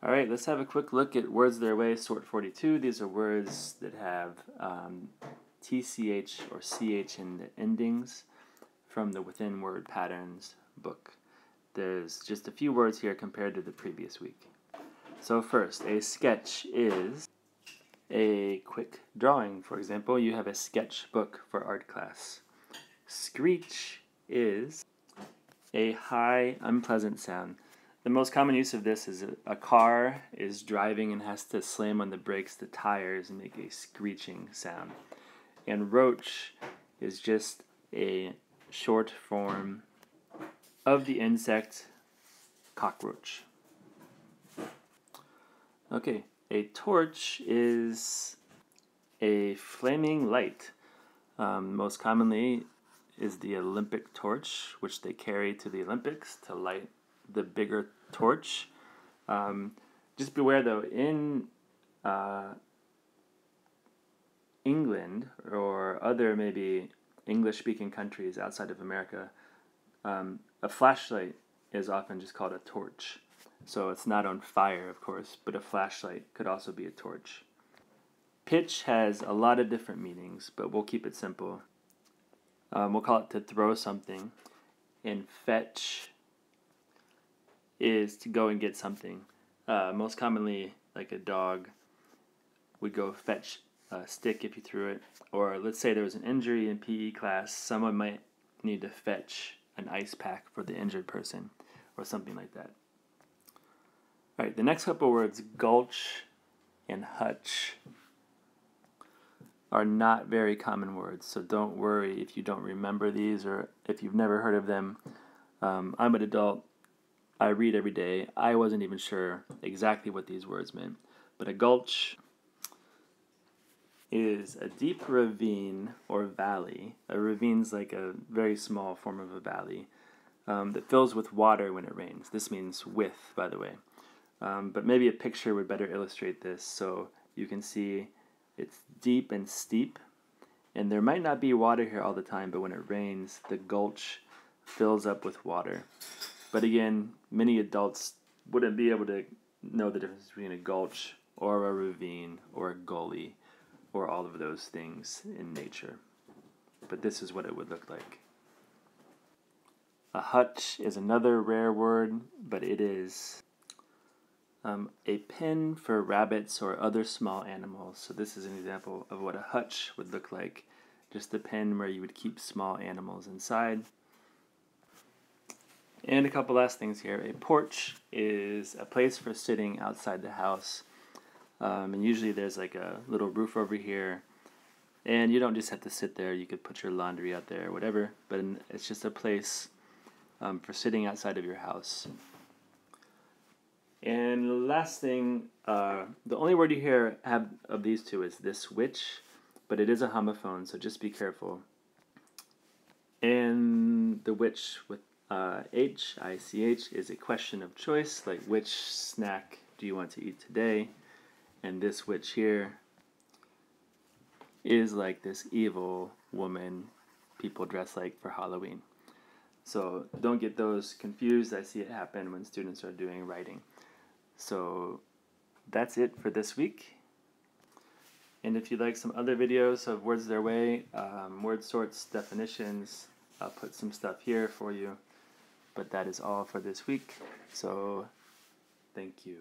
All right, let's have a quick look at words their way, sort 42. These are words that have um, TCH or CH in the endings from the Within Word Patterns book. There's just a few words here compared to the previous week. So, first, a sketch is a quick drawing. For example, you have a sketchbook for art class. Screech is a high, unpleasant sound. The most common use of this is a, car is driving and has to slam on the brakes, the tires, and make a screeching sound. And roach is just a short form of the insect cockroach. Okay, a torch is a flaming light. Um, most commonly is the Olympic torch, which they carry to the Olympics to light the bigger torch. Um, just beware though, in uh, England or other maybe English speaking countries outside of America, um, a flashlight is often just called a torch. So it's not on fire, of course, but a flashlight could also be a torch. Pitch has a lot of different meanings, but we'll keep it simple. Um, we'll call it to throw something. And fetch is to go and get something. Uh, most commonly, like a dog would go fetch a stick if you threw it. Or let's say there was an injury in PE class, someone might need to fetch an ice pack for the injured person, or something like that. All right, the next couple words, gulch and hutch, are not very common words, so don't worry if you don't remember these or if you've never heard of them. Um, I'm an adult, I read every day. I wasn't even sure exactly what these words meant, but a gulch is a deep ravine or valley. A ravine's like a very small form of a valley um, that fills with water when it rains. This means with, by the way. Um, but maybe a picture would better illustrate this. So you can see it's deep and steep, and there might not be water here all the time, but when it rains, the gulch fills up with water. But again, many adults wouldn't be able to know the difference between a gulch or a ravine or a gully or all of those things in nature. But this is what it would look like. A hutch is another rare word, but it is um, a pen for rabbits or other small animals. So, this is an example of what a hutch would look like just a pen where you would keep small animals inside. And a couple last things here. A porch is a place for sitting outside the house. Um, and usually there's like a little roof over here. And you don't just have to sit there, you could put your laundry out there or whatever. But it's just a place um, for sitting outside of your house. And last thing, uh, the only word you hear of these two is this which, but it is a homophone, so just be careful. And the which with uh, H I C H is a question of choice, like which snack do you want to eat today? And this witch here is like this evil woman people dress like for Halloween. So don't get those confused. I see it happen when students are doing writing. So that's it for this week. And if you'd like some other videos of words their way, um, word sorts, definitions, I'll put some stuff here for you. But that is all for this week. So thank you.